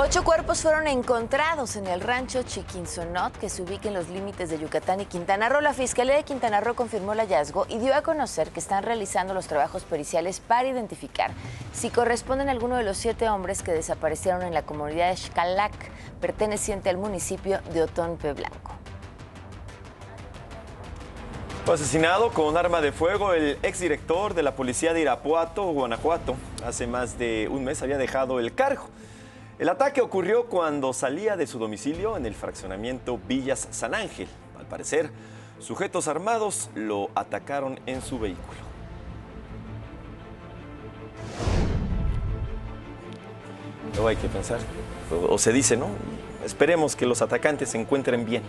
Ocho cuerpos fueron encontrados en el rancho Chiquinzonot, que se ubica en los límites de Yucatán y Quintana Roo. La Fiscalía de Quintana Roo confirmó el hallazgo y dio a conocer que están realizando los trabajos periciales para identificar si corresponden a alguno de los siete hombres que desaparecieron en la comunidad de Xcalac, perteneciente al municipio de Otonpe Blanco. Fue asesinado con un arma de fuego el exdirector de la policía de Irapuato, Guanajuato. Hace más de un mes había dejado el cargo. El ataque ocurrió cuando salía de su domicilio en el fraccionamiento Villas San Ángel. Al parecer, sujetos armados lo atacaron en su vehículo. Luego hay que pensar, o se dice, ¿no? Esperemos que los atacantes se encuentren bien.